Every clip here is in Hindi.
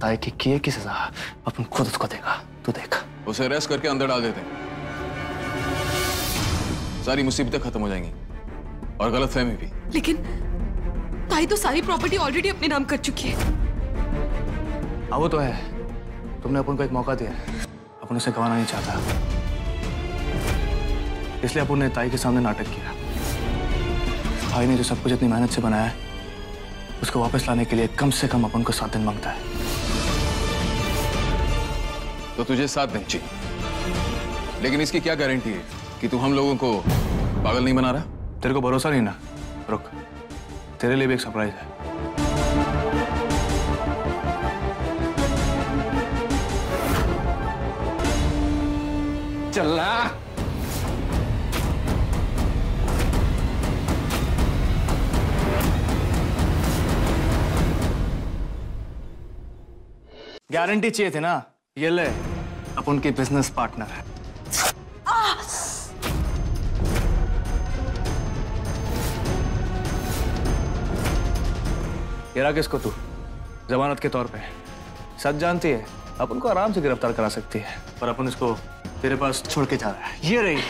ताई की किए की सजा अपन खुद उसको देगा तू देख। उसे अरेस्ट करके अंदर डाल देते। सारी मुसीबतें खत्म हो जाएँगी। और गलत फहमी भी। लेकिन ताई तो सारी प्रॉपर्टी ऑलरेडी अपने नाम कर चुकी है। हाँ वो तो है। तुमने अपन को एक मौका दिया। है अपन उसे गंवाना नहीं चाहता। इसलिए अपन ने ताई के सामने नाटक किया। भाई ने जो सब कुछ इतनी मेहनत से बनाया है उसको वापस लाने के लिए कम से कम अपन को सात दिन माँगता है। तो तुझे साथ देनी चाहिए। लेकिन इसकी क्या गारंटी है कि तू हम लोगों को पागल नहीं बना रहा? तेरे को भरोसा नहीं ना? रुक। तेरे लिए भी एक सरप्राइज़ है। चलना। गारंटी चाहिए थी ना? ये ले। अपन की बिज़नेस पार्टनर है। गिरा किसको तू जमानत के तौर पे। सच जानती है अपन को आराम से गिरफ़्तार करा सकती है। पर अपन इसको तेरे पास छोड़ के जा रहा है। ये रही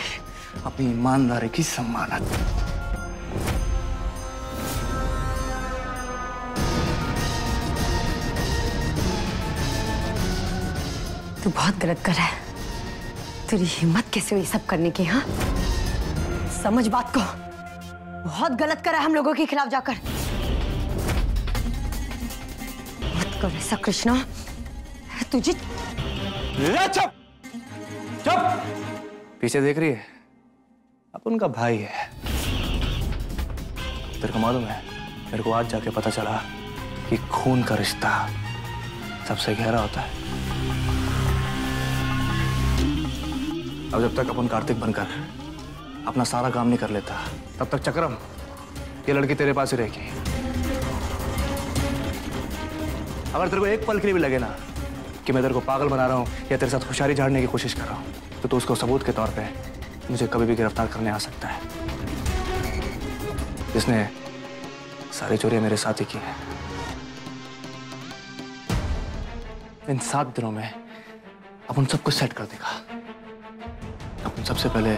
अपनी ईमानदारी की सम्मानत तू बहुत गलत कर रहा है। तेरी हिम्मत कैसे हुई सब करने की हाँ? समझ बात को। बहुत गलत करा हम लोगों के खिलाफ जाकर। मत कर ऐसा, कृष्णा। तुझे? चुप! चुप! पीछे देख रही है? अपन का भाई है। तेरे को मालूम है, मेरे को आज जाके पता चला कि खून का रिश्ता सबसे गहरा होता है। अब जब तक अपन कार्तिक बनकर अपना सारा काम नहीं कर लेता, तब तक चक्रम, ये लड़की तेरे पास ही रहेगी। अगर तेरे को एक पल के लिए भी लगे ना कि मैं तेरे को पागल बना रहा हूँ या तेरे साथ होशियारी झाड़ने की कोशिश कर रहा हूँ तो तू उसको सबूत के तौर पे मुझे कभी भी गिरफ़्तार करने आ सकता है। जिसने सारी चोरियाँ मेरे साथ ही की हैं। इन सात दिनों में अपन सब कुछ सेट कर देगा। अपन सबसे पहले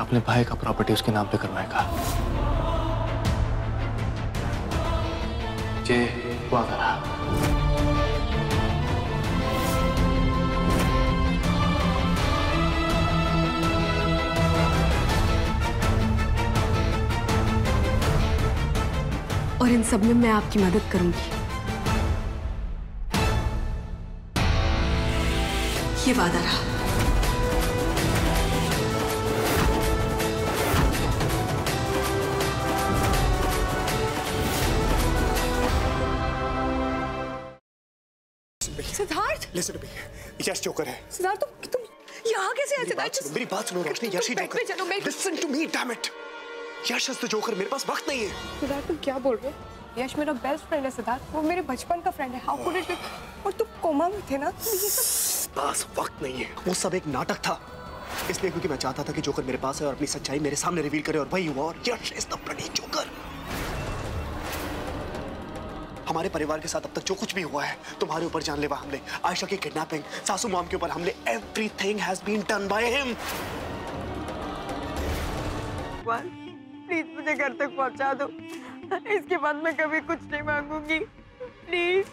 अपने भाई का प्रॉपर्टी उसके नाम पे करवाएगा। ये वादा रहा और इन सब में मैं आपकी मदद करूँगी। ये वादा रहा। Listen to me Yash joker है। सिद्धार्थ तुम तुम यहाँ कैसे आए सिद्धार्थ? मेरी बात सुनो रोशनी यश ही joker listen to me damn it Yash is the joker मेरे पास वक्त नहीं है। सिद्धार्थ तुम क्या बोल रहे हो? यश मेरा बेस्ट फ्रेंड है सिद्धार्थ वो मेरे बचपन का फ्रेंड है। हाउ कुड इट और तुम कोमा में थे ना? तो ये सब पास वक्त नहीं है। वो सब एक नाटक था। इसलिए क्योंकि मैं चाहता था कि जोकर मेरे पास है और अपनी सच्चाई मेरे सामने रिवील करे और वही हुआ और Yash is the bloody joker हमारे परिवार के साथ अब तक जो कुछ भी हुआ है तुम्हारे ऊपर जानलेवा हमले आयशा की किडनैपिंग सासू मॉम के ऊपर हमले everything has been done by him please मुझे घर तक पहुँचा दो। इसके बाद मैं कभी कुछ नहीं मांगूँगी। प्लीज़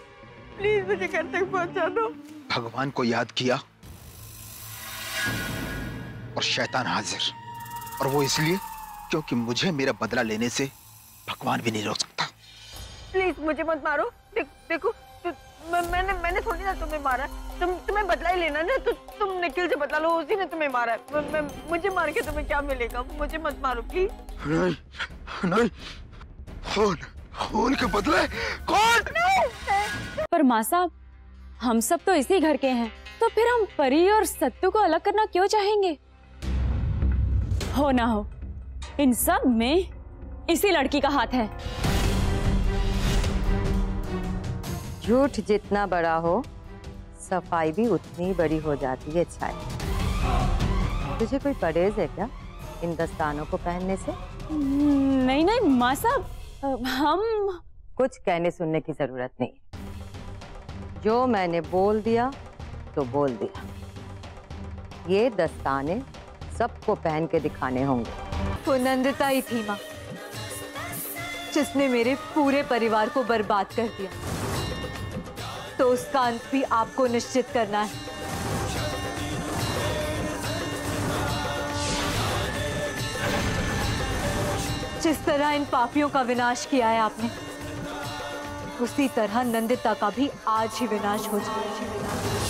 प्लीज़ मुझे घर तक पहुँचा दो। भगवान को याद किया और शैतान हाजिर। और वो इसलिए क्योंकि मुझे मेरा बदला लेने से भगवान भी नहीं रोक सकता। प्लीज़ मुझे मत मारो। देख, देखो तु, मैंने मैंने थोड़ी ना तुम्हें मारा। तुम तुम्हें बदला ही लेना ना तो तुम निखिल से बदला लो उसी ने तुम्हें मारा। मैं, मैं, मुझे मार के तुम्हें क्या मिलेगा? मुझे मत मारो प्लीज़ नहीं नहीं खून खून के बदले कौन? पर माँ साहब हम सब तो इसी घर के हैं। तो फिर हम परी और सत्तू को अलग करना क्यों चाहेंगे? हो ना हो इन सब में इसी लड़की का हाथ है। झूठ जितना बड़ा हो सफ़ाई भी उतनी बड़ी हो जाती है छाई। तुझे कोई परहेज है क्या इन दस्तानों को पहनने से? नहीं नहीं माँ साहब हम कुछ कहने सुनने की ज़रूरत नहीं। जो मैंने बोल दिया तो बोल दिया। ये दस्ताने सबको पहन के दिखाने होंगे। नंदिता ही थी माँ। जिसने मेरे पूरे परिवार को बर्बाद कर दिया। तो उसका अंत भी आपको निश्चित करना है। जिस तरह इन पापियों का विनाश किया है आपने, उसी तरह नंदिता का भी आज ही विनाश हो जाए